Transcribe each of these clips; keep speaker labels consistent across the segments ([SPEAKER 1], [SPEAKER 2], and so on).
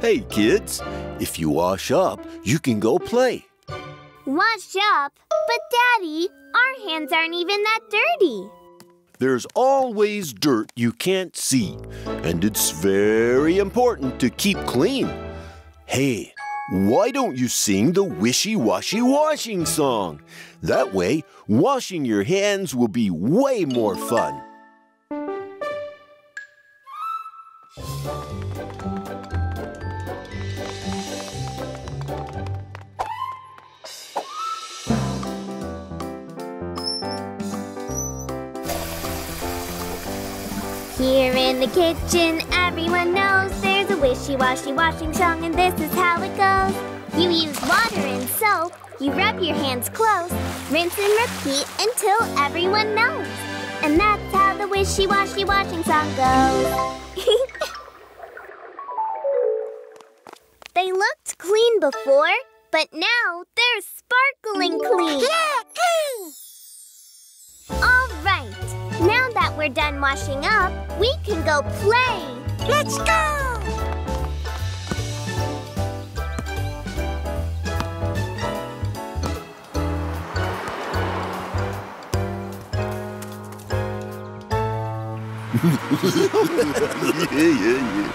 [SPEAKER 1] Hey, kids, if you wash up, you can go play.
[SPEAKER 2] Wash up? But, Daddy, our hands aren't even that dirty.
[SPEAKER 1] There's always dirt you can't see, and it's very important to keep clean. Hey, why don't you sing the wishy-washy washing song? That way, washing your hands will be way more fun.
[SPEAKER 2] Kitchen, everyone knows there's a wishy-washy washing song, and this is how it goes. You use water and soap, you rub your hands close, rinse and repeat until everyone knows. And that's how the wishy-washy washing song goes. they looked clean before, but now they're sparkling clean.
[SPEAKER 3] Yeah, clean!
[SPEAKER 2] All right. Now that we're done washing up, we can go play.
[SPEAKER 3] Let's go!
[SPEAKER 1] yeah, yeah, yeah.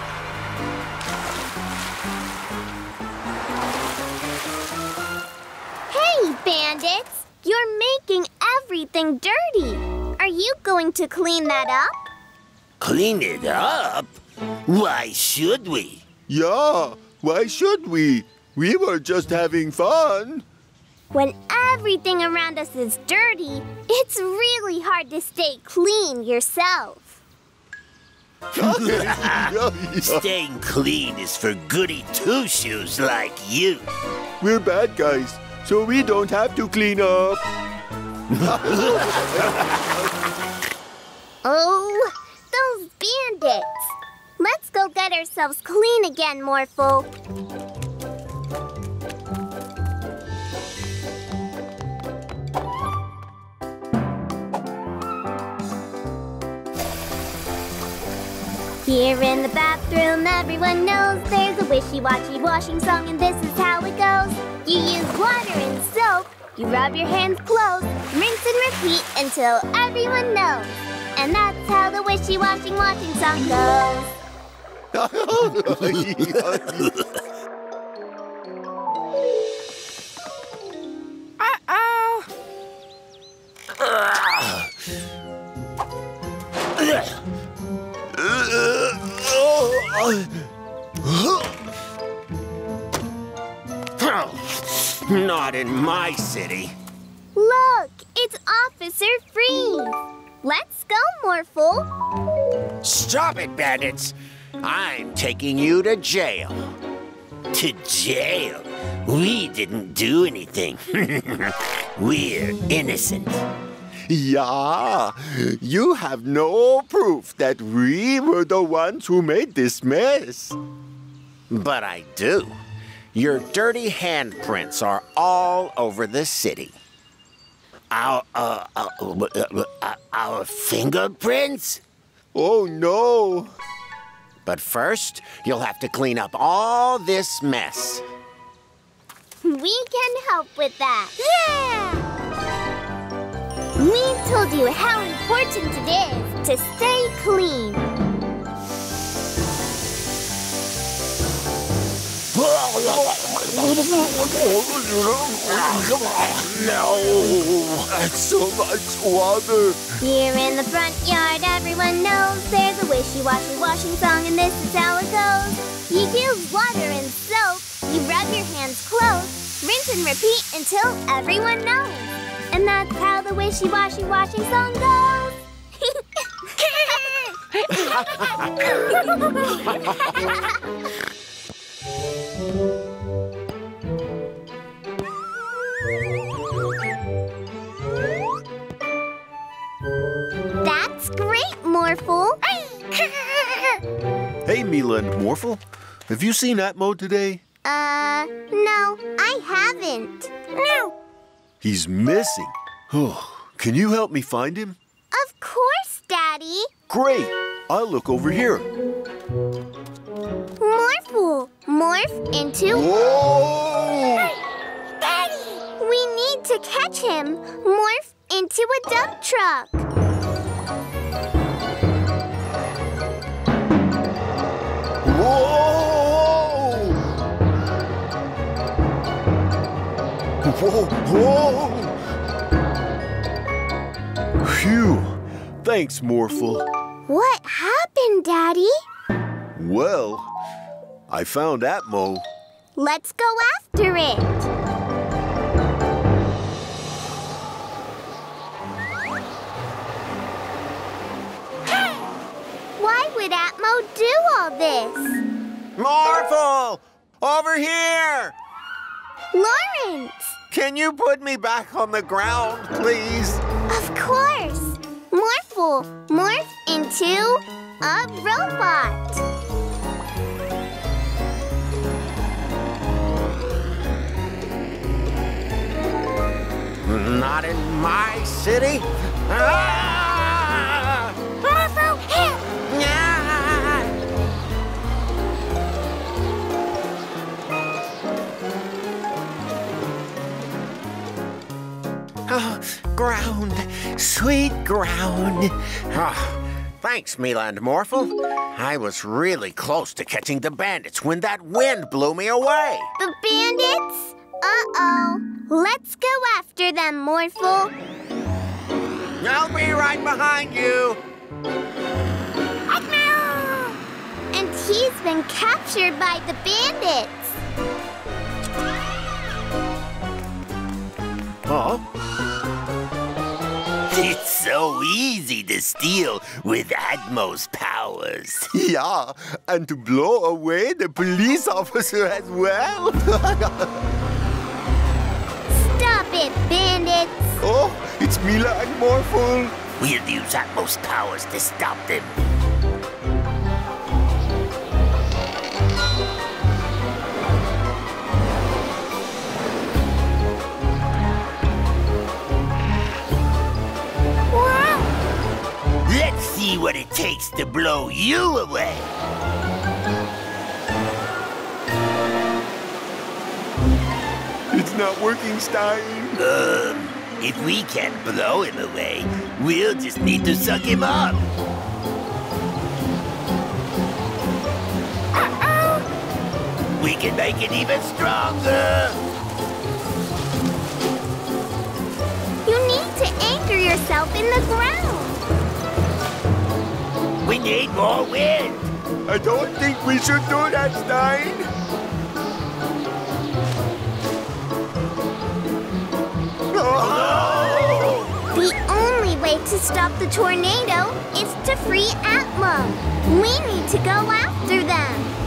[SPEAKER 2] Hey, bandits! You're making everything dirty. Are you going to clean that up?
[SPEAKER 4] Clean it up? Why should we?
[SPEAKER 1] Yeah, why should we? We were just having fun.
[SPEAKER 2] When everything around us is dirty, it's really hard to stay clean yourself.
[SPEAKER 4] Staying clean is for goody two-shoes like you.
[SPEAKER 1] We're bad guys, so we don't have to clean up.
[SPEAKER 2] Oh, those bandits! Let's go get ourselves clean again, Morphle. Here in the bathroom, everyone knows there's a wishy-washy washing song, and this is how it goes. You use water and soap, you rub your hands close, rinse and repeat until everyone knows. And that's how the wishy-washy washing song goes.
[SPEAKER 3] Uh-oh.
[SPEAKER 4] Not in my city.
[SPEAKER 2] Look, it's Officer Freeze. Let's go, Morphle.
[SPEAKER 4] Stop it, bandits. I'm taking you to jail. To jail? We didn't do anything. We're innocent.
[SPEAKER 1] Yeah, you have no proof that we were the ones who made this mess.
[SPEAKER 4] But I do. Your dirty handprints are all over the city. Our, uh, uh, uh, uh, our fingerprints?
[SPEAKER 1] Oh no!
[SPEAKER 4] But first, you'll have to clean up all this mess.
[SPEAKER 2] We can help with that.
[SPEAKER 3] Yeah!
[SPEAKER 2] We told you how important it is to stay clean.
[SPEAKER 1] No! That's so much water!
[SPEAKER 2] Here in the front yard, everyone knows there's a wishy-washy washing song, and this is how it goes. You use water and soap, you rub your hands close, rinse and repeat until everyone knows. And that's how the wishy-washy washing song goes. Morphle.
[SPEAKER 1] Hey, Mila and Morphle, have you seen Atmo today?
[SPEAKER 2] Uh, no, I haven't.
[SPEAKER 3] No.
[SPEAKER 1] He's missing. Oh, can you help me find him?
[SPEAKER 2] Of course, Daddy.
[SPEAKER 1] Great! I'll look over here.
[SPEAKER 2] Morphle, morph into.
[SPEAKER 1] Whoa!
[SPEAKER 2] Daddy! We need to catch him. Morph into a dump truck.
[SPEAKER 1] Whoa! Whoa, whoa! Phew! Thanks, Morphle.
[SPEAKER 2] What happened, Daddy?
[SPEAKER 1] Well, I found Atmo.
[SPEAKER 2] Let's go after it. Do all this?
[SPEAKER 4] Morphle! Over here!
[SPEAKER 2] Lawrence!
[SPEAKER 4] Can you put me back on the ground, please?
[SPEAKER 2] Of course! Morphle, morph into a robot.
[SPEAKER 4] Not in my city. Ah! Ground, sweet ground. Ah, thanks, Mila and Morphle. I was really close to catching the bandits when that wind blew me away.
[SPEAKER 2] The bandits? Uh-oh. Let's go after them, Morphle.
[SPEAKER 4] I'll be right behind you.
[SPEAKER 2] And he's been captured by the bandits.
[SPEAKER 1] Huh?
[SPEAKER 4] It's so easy to steal with Atmos powers.
[SPEAKER 1] Yeah, and to blow away the police officer as well.
[SPEAKER 2] Stop it, bandits.
[SPEAKER 1] oh, it's Mila and Morphle.
[SPEAKER 4] We'll use Atmos powers to stop them. See what it takes to blow you away.
[SPEAKER 1] It's not working, Stein.
[SPEAKER 4] Um, if we can't blow him away, we'll just need to suck him up. We can make it even stronger.
[SPEAKER 2] You need to anchor yourself in the ground.
[SPEAKER 4] We need more wind.
[SPEAKER 1] I don't think we should do that, Stein. Oh,
[SPEAKER 2] The only way to stop the tornado is to free Atmo. We need to go after them.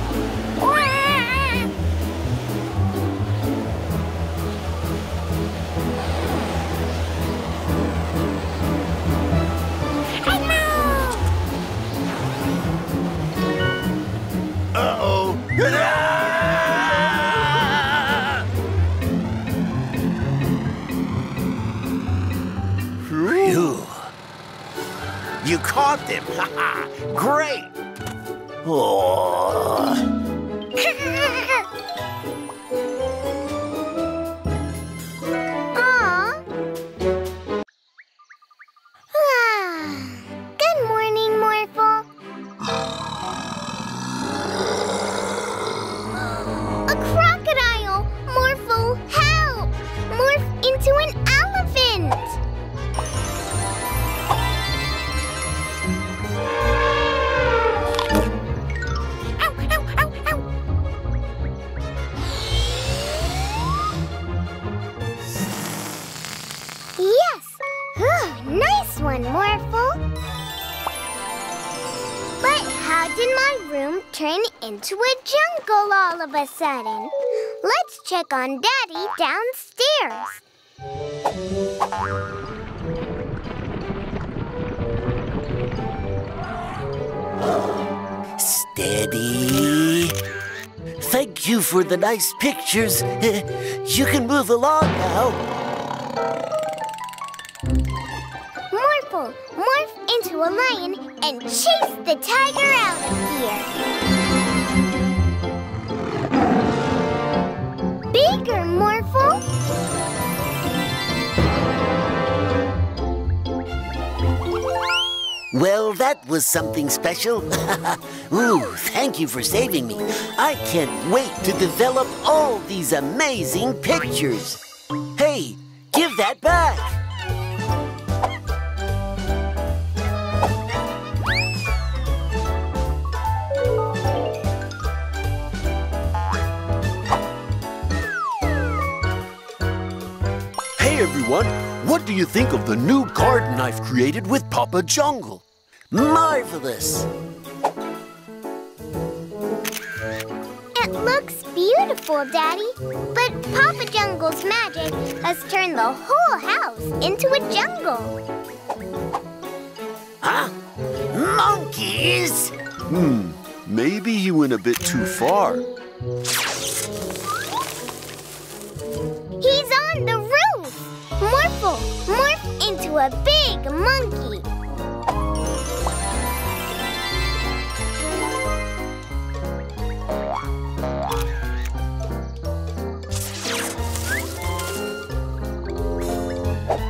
[SPEAKER 4] Caught them. Ha ha. Great. Oh.
[SPEAKER 2] All of a sudden? Let's check on Daddy downstairs.
[SPEAKER 4] Steady. Thank you for the nice pictures. You can move along now.
[SPEAKER 2] Morphle, morph into a lion and chase the tiger out of here. Bigger, Morphle.
[SPEAKER 4] Well, that was something special. Ooh, thank you for saving me. I can't wait to develop all these amazing pictures. Hey, give that back.
[SPEAKER 1] Everyone, what do you think of the new garden I've created with Papa Jungle?
[SPEAKER 4] Marvelous.
[SPEAKER 2] It looks beautiful, Daddy. But Papa Jungle's magic has turned the whole house into a jungle.
[SPEAKER 4] Huh? Monkeys?
[SPEAKER 1] Hmm, maybe he went a bit too far.
[SPEAKER 2] Roof! Morph into a big monkey.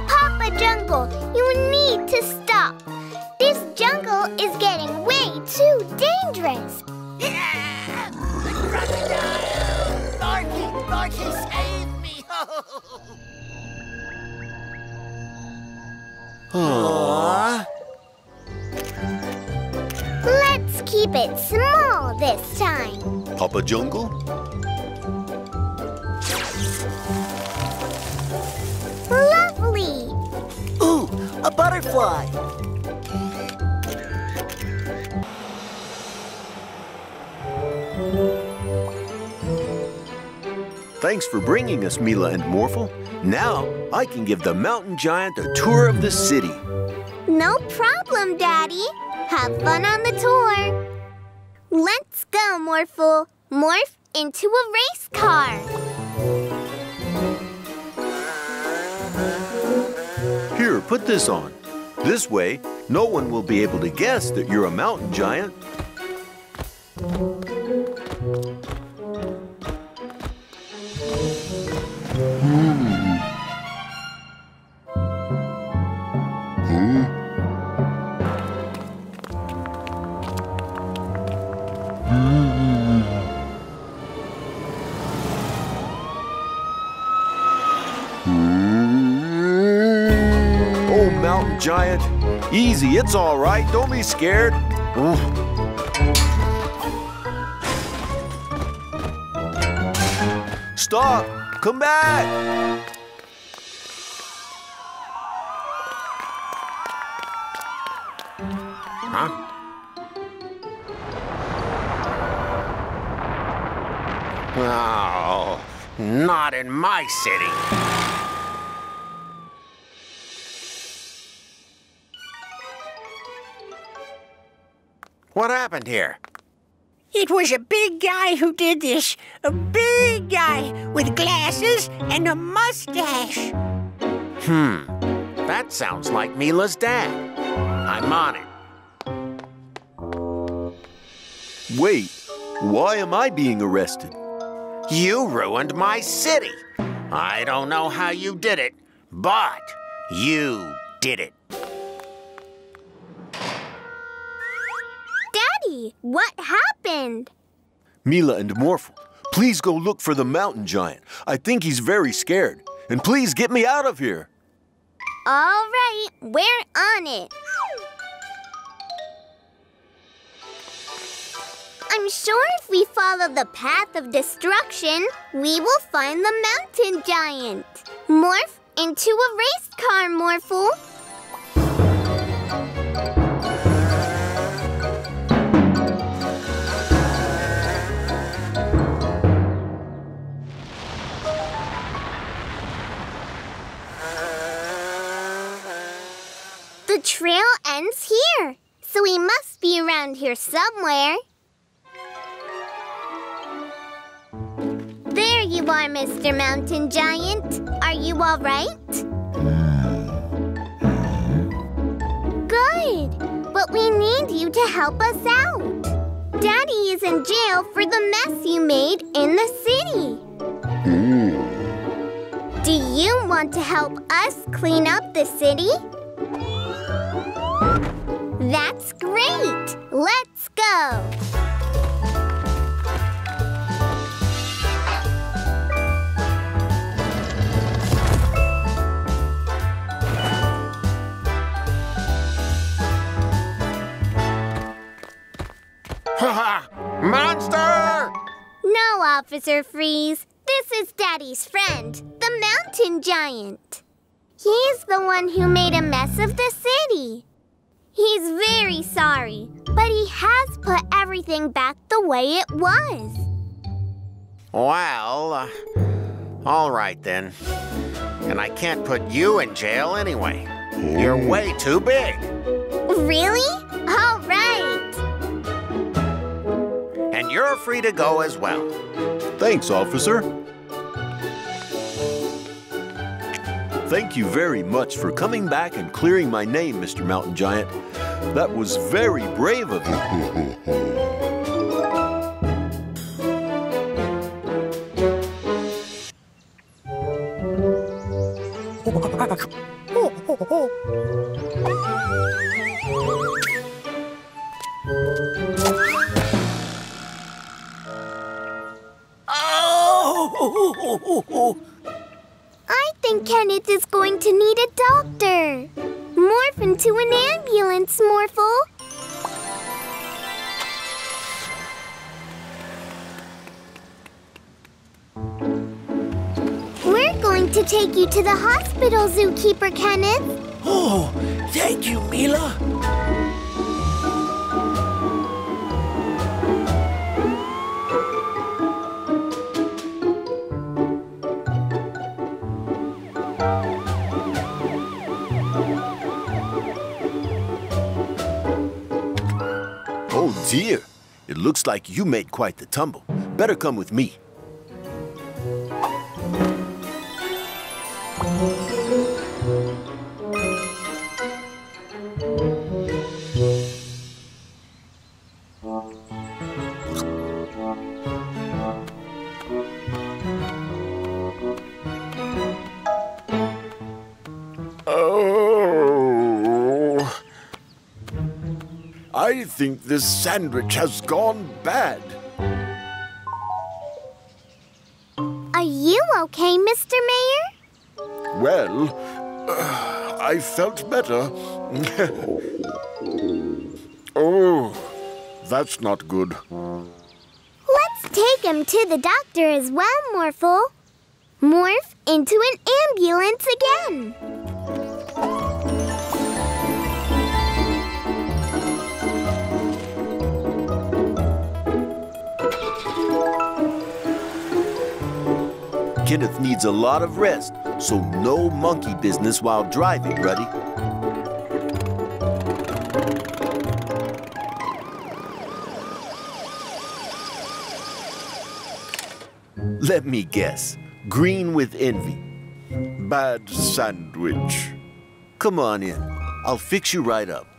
[SPEAKER 2] Papa Jungle, you need to stop. This jungle is getting way too dangerous.
[SPEAKER 4] Larky, Larky, save Aww.
[SPEAKER 2] Let's keep it small this time.
[SPEAKER 1] Papa Jungle?
[SPEAKER 2] Lovely!
[SPEAKER 4] Ooh, a butterfly!
[SPEAKER 1] Thanks for bringing us, Mila and Morphle. Now I can give the mountain giant a tour of the city.
[SPEAKER 2] No problem, Daddy. Have fun on the tour. Let's go, Morphle. Morph into a race car.
[SPEAKER 1] Here, put this on. This way, no one will be able to guess that you're a mountain giant. Oh, mountain giant. Easy, it's all right. Don't be scared. Stop! Come back!
[SPEAKER 4] Huh? Oh, not in my city. What happened here?
[SPEAKER 3] It was a big guy who did this. A big guy with glasses and a mustache.
[SPEAKER 4] Hmm, that sounds like Mila's dad. I'm on it.
[SPEAKER 1] Wait, why am I being arrested?
[SPEAKER 4] You ruined my city. I don't know how you did it, but you did it.
[SPEAKER 2] Daddy, what happened?
[SPEAKER 1] Mila and Morphle, please go look for the mountain giant. I think he's very scared. And please get me out of here.
[SPEAKER 2] All right, we're on it. I'm sure if we follow the path of destruction, we will find the mountain giant. Morph into a race car, Morphle. The trail ends here, so we must be around here somewhere. You are, Mr. Mountain Giant. Are you all right? Good. But But we need you to help us out. Daddy is in jail for the mess you made in the city. Hmm. Do you want to help us clean up the city? No, Officer Freeze. This is Daddy's friend, the mountain giant. He's the one who made a mess of the city. He's very sorry, but he has put everything back the way it was.
[SPEAKER 4] Well, uh, all right then. And I can't put you in jail anyway. You're way too big.
[SPEAKER 2] Really? All right.
[SPEAKER 4] And you're free to go as well.
[SPEAKER 1] Thanks, officer. Thank you very much for coming back and clearing my name, Mr. Mountain Giant. That was very brave of you.
[SPEAKER 2] Kenneth.
[SPEAKER 5] Oh, thank you, Mila.
[SPEAKER 1] Oh dear, it looks like you made quite the tumble. Better come with me.
[SPEAKER 6] Think this sandwich has gone bad.
[SPEAKER 2] Are you okay, Mr. Mayor?
[SPEAKER 6] Well, uh, I felt better. oh, that's not good.
[SPEAKER 2] Let's take him to the doctor as well, Morphle. Morph into an ambulance again.
[SPEAKER 1] Kenneth needs a lot of rest, so no monkey business while driving, Ruddy. Let me guess. Green with envy.
[SPEAKER 6] Bad sandwich.
[SPEAKER 1] Come on in. I'll fix you right up.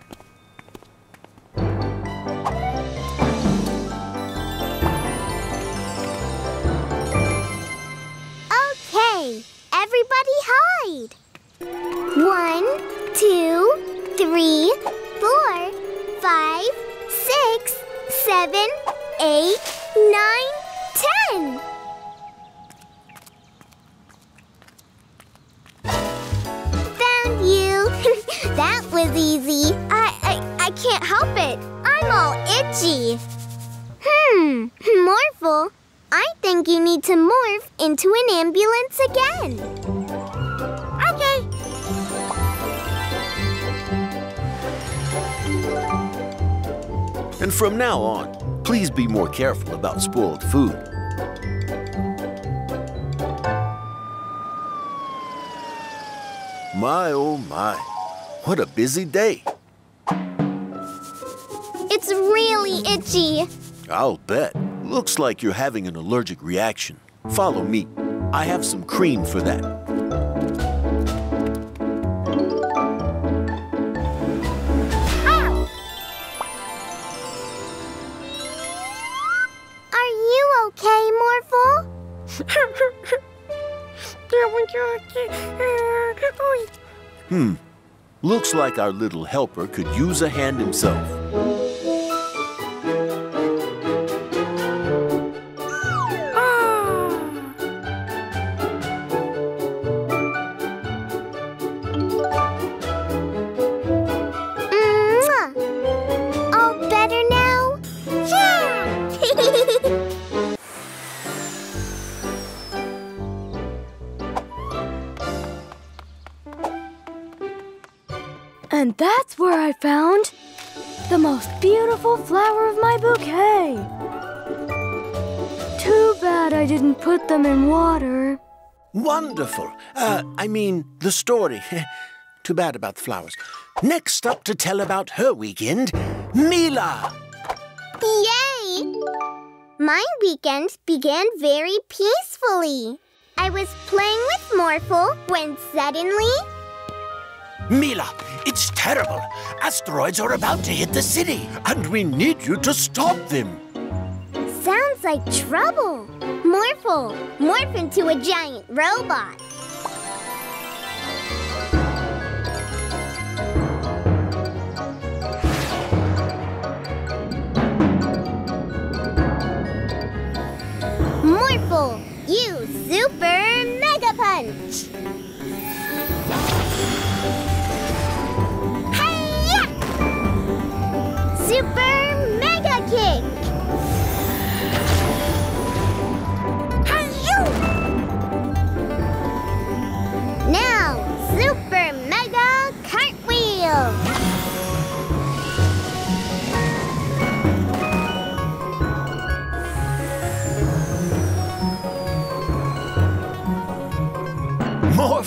[SPEAKER 2] Three, four, five, six, seven, eight, nine, ten. Found you. that was easy. I, I I can't help it. I'm all itchy. Hmm, Morphle, I think you need to morph into an ambulance again.
[SPEAKER 1] And from now on, please be more careful about spoiled food. My oh my, what a busy day.
[SPEAKER 2] It's really itchy.
[SPEAKER 1] I'll bet. Looks like you're having an allergic reaction. Follow me. I have some cream for that. Hmm. Looks like our little helper could use a hand himself.
[SPEAKER 4] Wonderful. Uh, I mean, the story. Too bad about the flowers. Next up to tell about her weekend, Mila.
[SPEAKER 2] Yay! My weekend began very peacefully. I was playing with Morphle when suddenly.
[SPEAKER 4] Mila, it's terrible. Asteroids are about to hit the city, and we need you to stop them.
[SPEAKER 2] Sounds like trouble. Morphle, morph into a giant robot.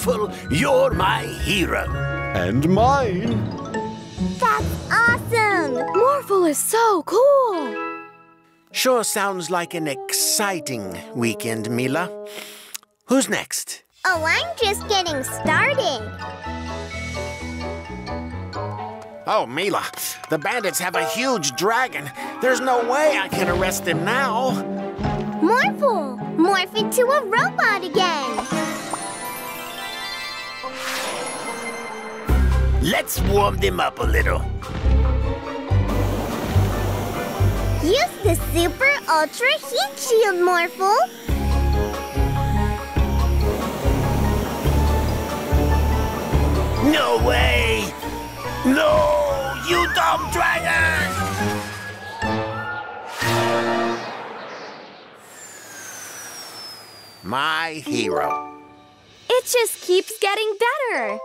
[SPEAKER 2] Morphle,
[SPEAKER 4] you're my hero.
[SPEAKER 1] And mine.
[SPEAKER 2] That's awesome!
[SPEAKER 7] Morphle is so cool.
[SPEAKER 4] Sure sounds like an exciting weekend, Mila. Who's next?
[SPEAKER 2] Oh, I'm just getting started.
[SPEAKER 4] Oh, Mila, the bandits have a huge dragon. There's no way I can arrest him now.
[SPEAKER 2] Morphle, morph into a robot again.
[SPEAKER 4] Let's warm them up a little.
[SPEAKER 2] Use the Super Ultra Heat Shield, Morphle.
[SPEAKER 4] No way! No, you dumb dragon! My hero.
[SPEAKER 7] It just keeps getting better.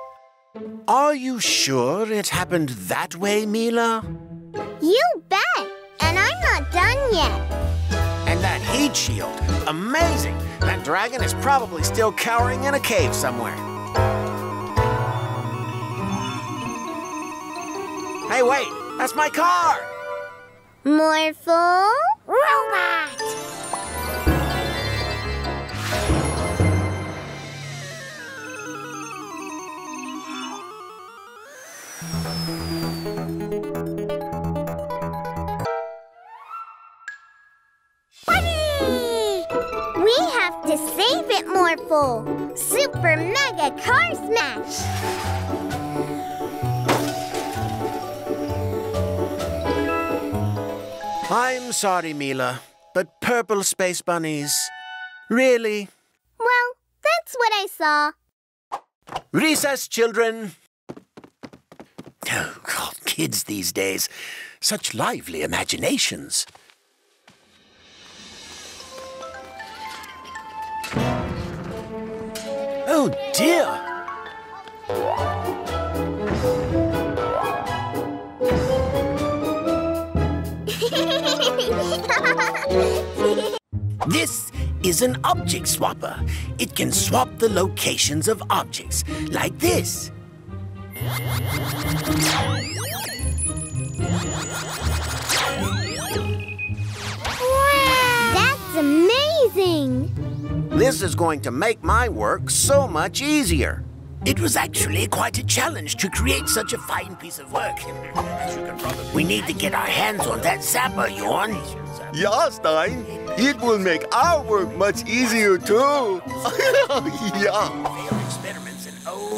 [SPEAKER 4] Are you sure it happened that way, Mila?
[SPEAKER 2] You bet. And I'm not done yet.
[SPEAKER 4] And that heat shield. Amazing! That dragon is probably still cowering in a cave somewhere. Hey, wait! That's my car!
[SPEAKER 2] Morphle, robot. Morphle. Super Mega Car Smash.
[SPEAKER 4] I'm sorry, Mila, but purple space bunnies. Really?
[SPEAKER 2] Well, that's what I saw.
[SPEAKER 4] Recess, children! Oh, God, kids these days. Such lively imaginations. Oh, dear! This is an object swapper. It can swap the locations of objects, like this.
[SPEAKER 2] That's amazing!
[SPEAKER 4] This is going to make my work so much easier. It was actually quite a challenge to create such a fine piece of work. We need to get our hands on that zapper, Yorn.
[SPEAKER 1] Ja, Stein. It will make our work much easier, too. yeah.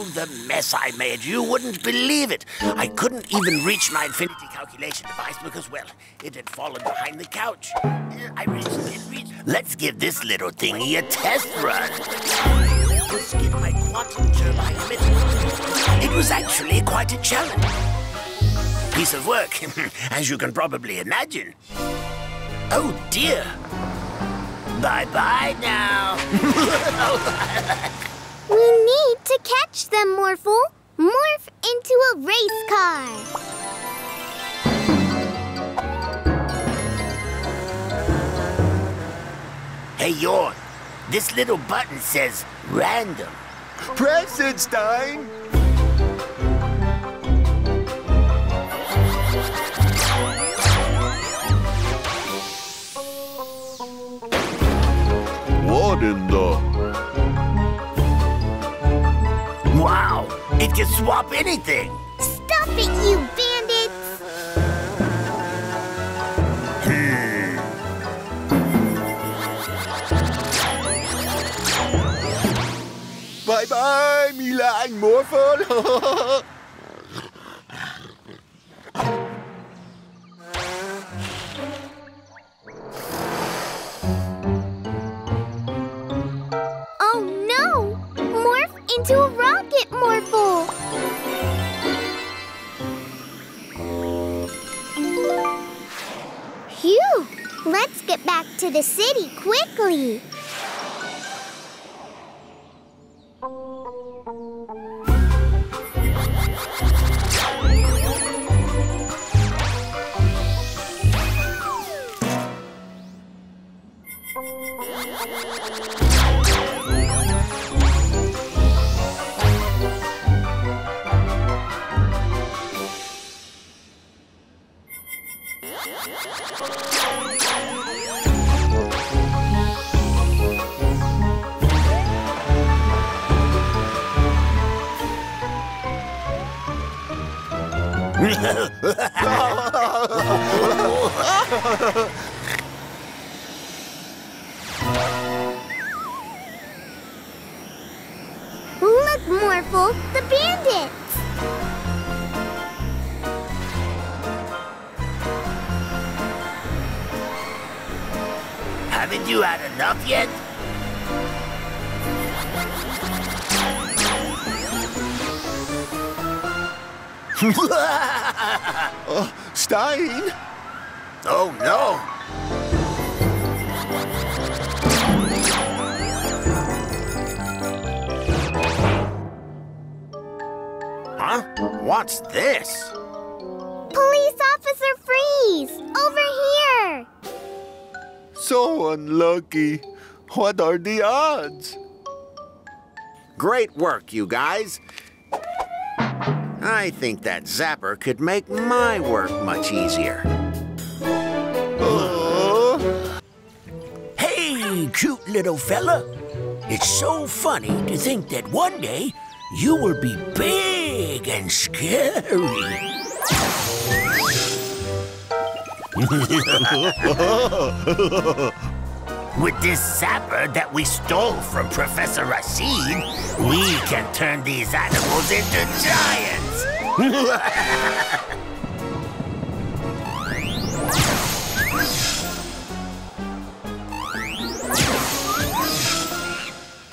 [SPEAKER 5] The mess I made. You wouldn't believe it. I couldn't even reach my infinity calculation device because, well, it had fallen behind the couch. I reached it, reached. Let's give this little thingy a test run. Let's get my quantum turbine emitter. It was actually quite a challenge. Piece of work, as you can probably imagine. Oh dear. Bye-bye now.
[SPEAKER 2] We need to catch them, Morphle. Morph into a race car.
[SPEAKER 5] Hey, Yorn, this little button says random.
[SPEAKER 1] Press it, Stein. What in the...
[SPEAKER 5] it can swap anything.
[SPEAKER 2] Stop it, you bandits!
[SPEAKER 1] Bye-bye, Mila and Morphle.
[SPEAKER 2] get back to the city quickly. Look, Morphle, the bandits!
[SPEAKER 5] Haven't you had enough yet?
[SPEAKER 1] Oh, Stein?
[SPEAKER 5] Oh no! Huh? What's this?
[SPEAKER 2] Police Officer Freeze! Over here!
[SPEAKER 1] So unlucky. What are the odds?
[SPEAKER 5] Great work, you guys. I think that zapper could make my work much easier.
[SPEAKER 8] Hey, cute little fella. It's so funny to think that one day you will be big and scary.
[SPEAKER 5] With this zapper that we stole from Professor Rashid, we can turn these animals into giants.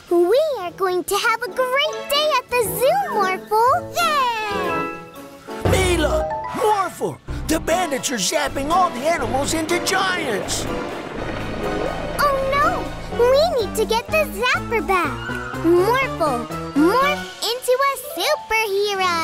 [SPEAKER 2] We are going to have a great day at the zoo, Morphle! Yeah!
[SPEAKER 8] Mila, Morphle, the bandits are zapping all the animals into giants.
[SPEAKER 2] We need to get the zapper back. Morphle, morph into a superhero.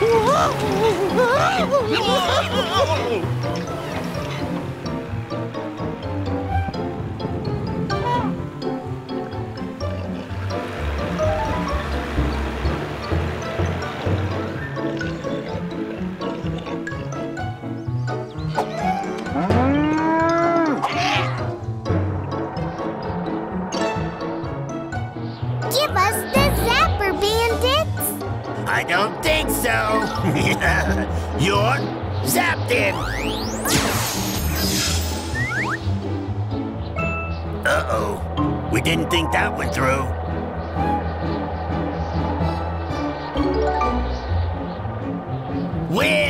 [SPEAKER 2] Whoa!
[SPEAKER 5] I don't think so. You're zapped in. Uh-oh. We didn't think that went through. Win!